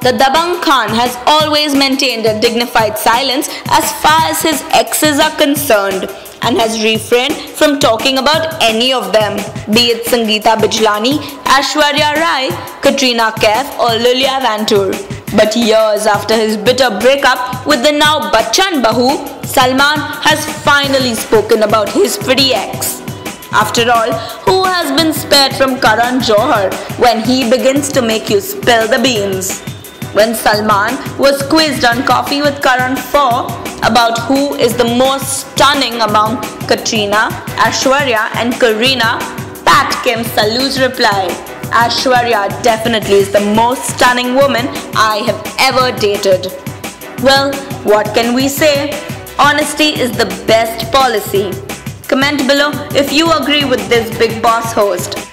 The Dabangg Khan has always maintained a dignified silence as far as his exes are concerned and has refrained from talking about any of them, be it Sangeeta Bijlani, Aishwarya Rai, Katrina Kaif or Iulia Vantur. But years after his bitter breakup with the now Bachchan Bahu, Salman has finally spoken about his pretty ex. After all, who has been spared from Karan Johar when he begins to make you spill the beans? When Salman was quizzed on Koffee with Karan 4 about who is the most stunning among Katrina, Aishwarya and Kareena, Pat Kim Sallu's reply, Aishwarya definitely is the most stunning woman I have ever dated. Well, what can we say? Honesty is the best policy. Comment below if you agree with this Bigg Boss host.